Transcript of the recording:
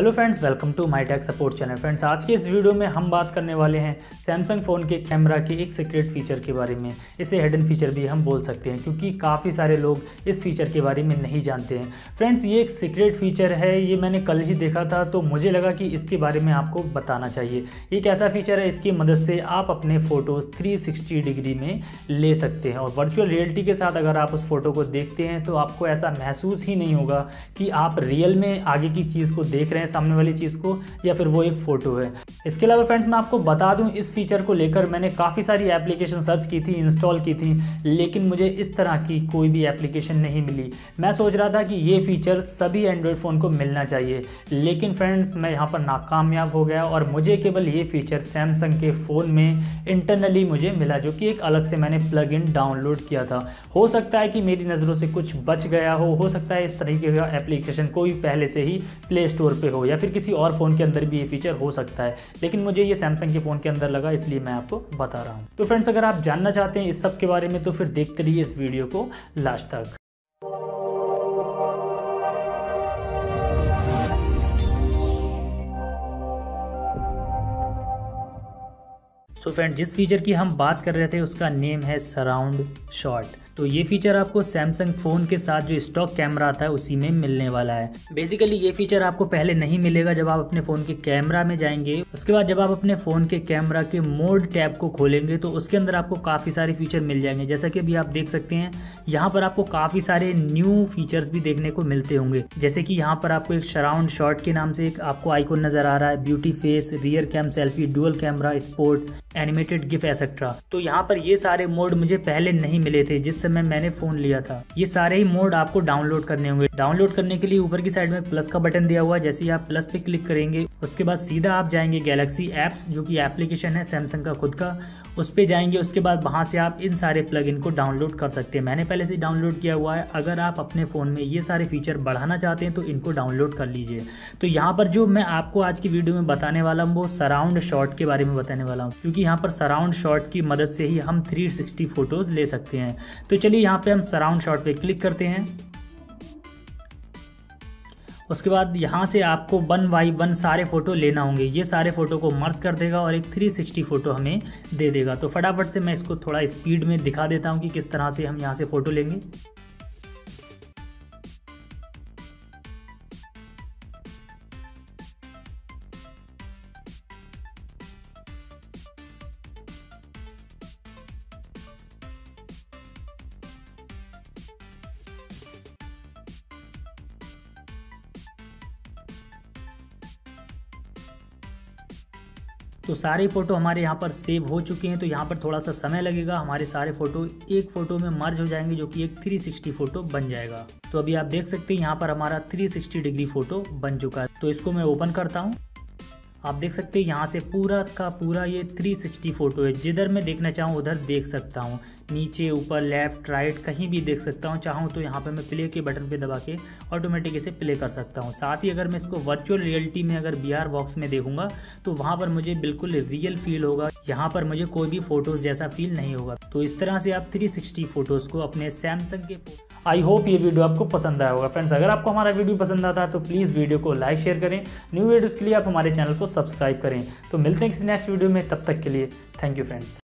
Hello friends welcome to my tech support channel friends आज के इस वीडियो में हम बात करने वाले हैं सैमसंग फ़ोन के कैमरा के एक सीक्रेट फीचर के बारे में। इसे हिडन फीचर भी हम बोल सकते हैं, क्योंकि काफ़ी सारे लोग इस फीचर के बारे में नहीं जानते हैं। फ्रेंड्स ये एक सीक्रेट फीचर है, ये मैंने कल ही देखा था तो मुझे लगा कि इसके बारे में आपको बताना चाहिए। एक ऐसा फीचर है, इसकी मदद से आप अपने फ़ोटोज़ थ्री डिग्री में ले सकते हैं। और वर्चुअल रियलिटी के साथ अगर आप उस फ़ोटो को देखते हैं तो आपको ऐसा महसूस ही नहीं होगा कि आप रियल में आगे की चीज़ को देख रहे हैं। सामने वाली चीज़ को, या फिर वो एक फ़ोटो है। इसके अलावा फ्रेंड्स मैं आपको बता दूँ, इस फीचर को लेकर मैंने काफ़ी सारी एप्लीकेशन सर्च की थी इंस्टॉल की थी, लेकिन मुझे इस तरह की कोई भी एप्लीकेशन नहीं मिली। मैं सोच रहा था कि ये फीचर सभी एंड्रॉयड फ़ोन को मिलना चाहिए, लेकिन फ्रेंड्स मैं यहाँ पर नाकामयाब हो गया और मुझे केवल ये फीचर सैमसंग के फ़ोन में इंटरनली मुझे मिला, जो कि एक अलग से मैंने प्लग इन डाउनलोड किया था। हो सकता है कि मेरी नज़रों से कुछ बच गया हो हो सकता है इस तरीके का एप्लीकेशन कोई पहले से ही प्ले स्टोर पे हो या फिर किसी और फ़ोन के अंदर भी ये फीचर हो सकता है, लेकिन मुझे ये सैमसंग के फ़ोन के अंदर लगा, इसलिए मैं आपको बता रहा हूँ। तो फ्रेंड्स अगर आप जानना चाहते हैं इस सब के बारे में तो फिर देखते रहिए इस वीडियो को लास्ट तक। सो फ्रेंड जिस फीचर की हम बात कर रहे थे, उसका नेम है सराउंड शॉट तो ये फीचर आपको सैमसंग फ़ोन के साथ जो स्टॉक कैमरा आता है उसी में मिलने वाला है. बेसिकली ये फीचर आपको पहले नहीं मिलेगा जब आप अपने फ़ोन के कैमरा में जाएँगे. उसके बाद जब आप अपने फ़ोन के कैमरा के मोड टैब को खोलेंगे तो उसके अंदर आपको काफ़ी सारे फीचर मिल जाएँगे. जैसा कि अभी आप देख सकते हैं, यहाँ पर आपको काफ़ी सारे न्यू फीचर्स भी देखने को मिलते होंगे. जैसे कि यहाँ पर आपको एक सराउंड शॉट के नाम से एक आपको आइकोन नज़र आ रहा है. Beauty face rear cam selfie dual camera sport animated GIF etcetera तो यहाँ पर ये सारे मोड मुझे पहले नहीं मिले थे, जिस समय मैंने फ़ोन लिया था। ये सारे ही मोड आपको डाउनलोड करने होंगे। डाउनलोड करने के लिए ऊपर की साइड में प्लस का बटन दिया हुआ है, जैसे ही आप प्लस पे क्लिक करेंगे, उसके बाद सीधा आप जाएँगे गैलेक्सी एप्स जो कि एप्लीकेशन है सैमसंग का, खुद का। उस पर जाएँगे, उसके बाद वहाँ से आप इन सारे प्लग को डाउनलोड कर सकते हैं। मैंने पहले से डाउनलोड किया हुआ है। अगर आप अपने फ़ोन में ये सारे फीचर बढ़ाना चाहते हैं तो इनको डाउनलोड कर लीजिए। तो यहाँ पर जो मैं आपको आज की वीडियो में बताने वाला हूँ, वो सराउंड शॉट के बारे में बताने वाला हूँ। क्योंकि यहाँ पर सराउंड शॉट की मदद से ही हम 360 फ़ोटोज़ ले सकते हैं। तो चलिए यहाँ पे हम सराउंड शॉट पे क्लिक करते हैं। उसके बाद यहाँ से आपको वन बाई वन सारे फ़ोटो लेना होंगे। ये सारे फ़ोटो को मर्ज कर देगा और एक 360 फ़ोटो हमें दे देगा। तो फटाफट से मैं इसको थोड़ा स्पीड में दिखा देता हूँ कि किस तरह से हम यहाँ से फ़ोटो लेंगे। तो सारे फ़ोटो हमारे यहाँ पर सेव हो चुके हैं तो यहाँ पर थोड़ा सा समय लगेगा, हमारे सारे फ़ोटो एक फ़ोटो में मर्ज हो जाएँगे, जो कि एक 360 फ़ोटो बन जाएगा। तो अभी आप देख सकते हैं, यहाँ पर हमारा 360 डिग्री फ़ोटो बन चुका है। तो इसको मैं ओपन करता हूँ। आप देख सकते हैं यहाँ से पूरा का पूरा ये 360 फ़ोटो है। जिधर मैं देखना चाहूँ, उधर देख सकता हूँ। नीचे, ऊपर लेफ़्ट राइट कहीं भी देख सकता हूँ। चाहूँ तो यहाँ पे मैं प्ले के बटन पे दबा के ऑटोमेटिक इसे प्ले कर सकता हूँ। साथ ही अगर मैं इसको वर्चुअल रियलिटी में अगर बीआर बॉक्स में देखूँगा तो वहाँ पर मुझे बिल्कुल रियल फील होगा। यहाँ पर मुझे कोई भी फ़ोटोज़ जैसा फील नहीं होगा। तो इस तरह से आप थ्री फ़ोटोज़ को अपने सैमसंग के आई होप ये वीडियो आपको पसंद आया होगा। फ्रेंड्स अगर आपको हमारा वीडियो पसंद आता है तो प्लीज़ वीडियो को लाइक शेयर करें। न्यू वीडियोज़ के लिए आप हमारे चैनल को सब्सक्राइब करें। तो मिलते हैं किसी नेक्स्ट वीडियो में। तब तक के लिए थैंक यू फ्रेंड्स